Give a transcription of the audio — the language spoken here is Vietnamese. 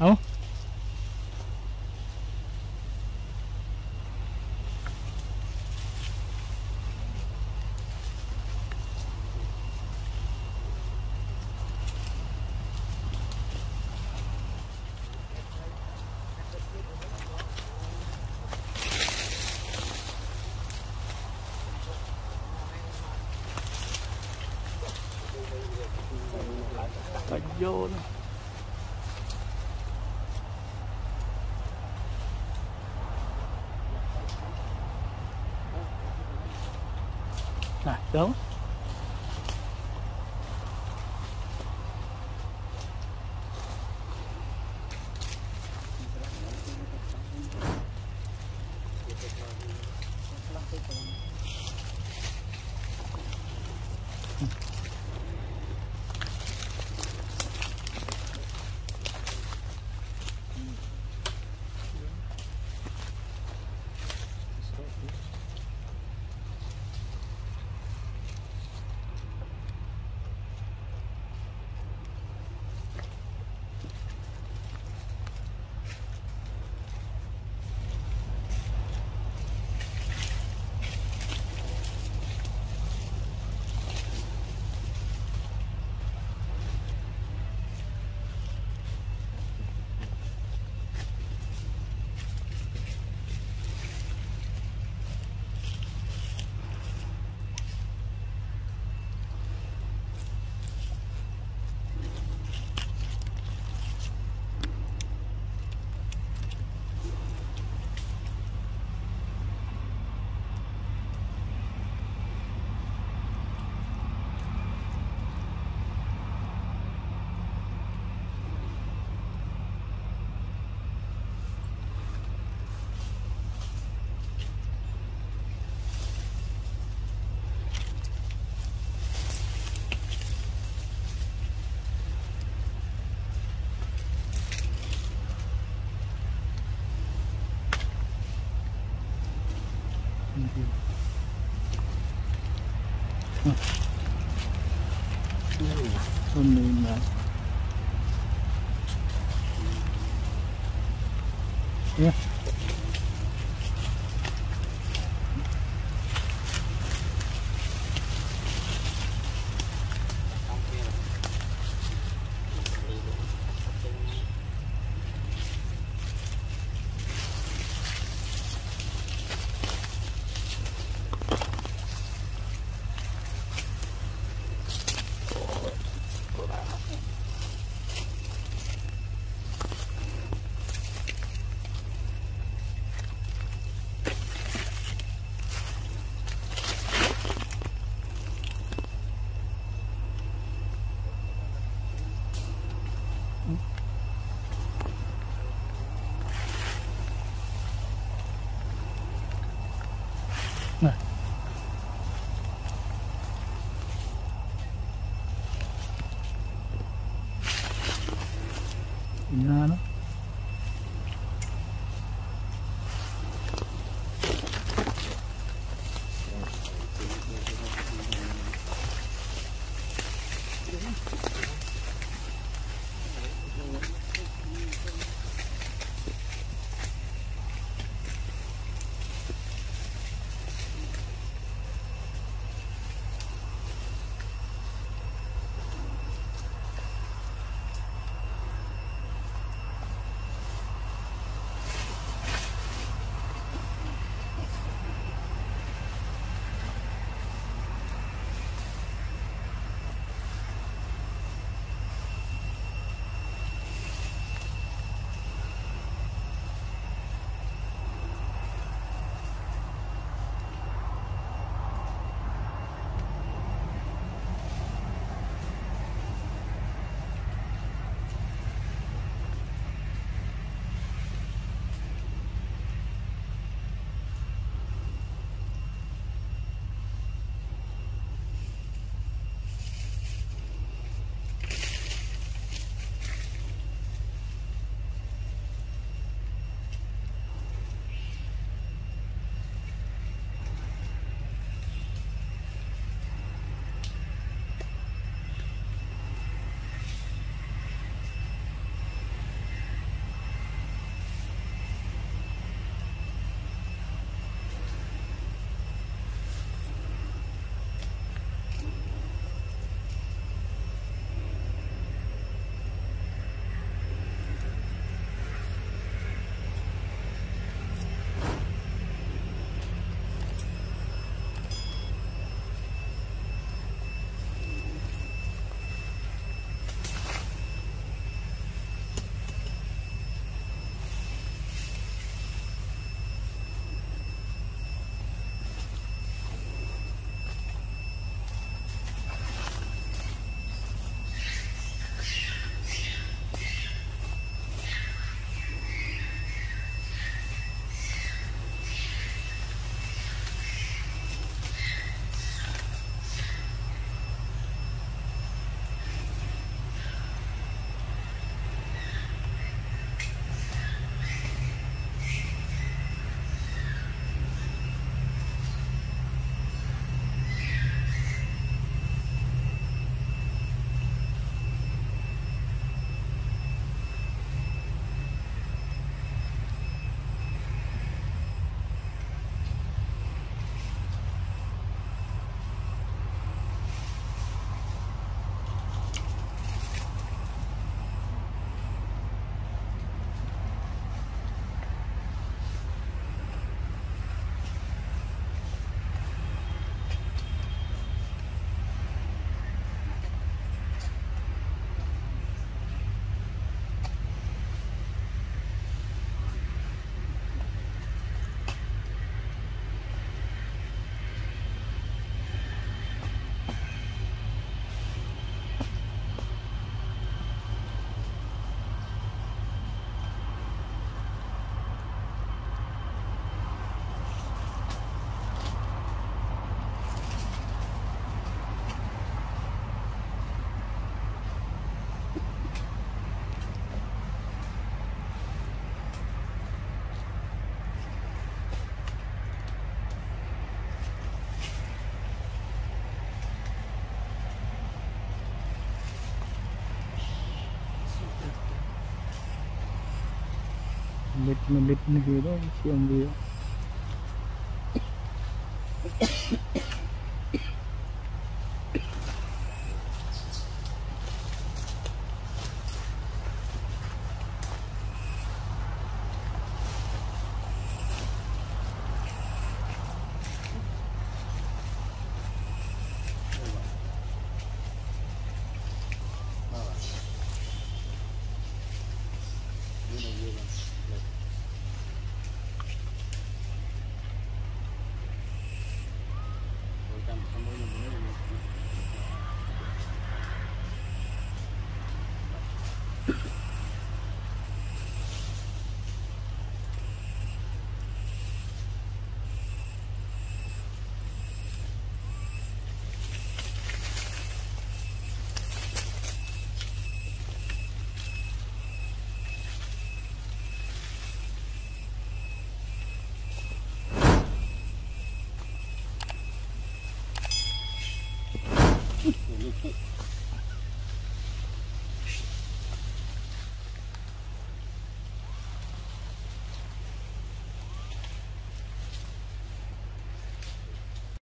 เอาไป Rồi, đúng. ะเ你来了 lift na lift na hero, siyang hero.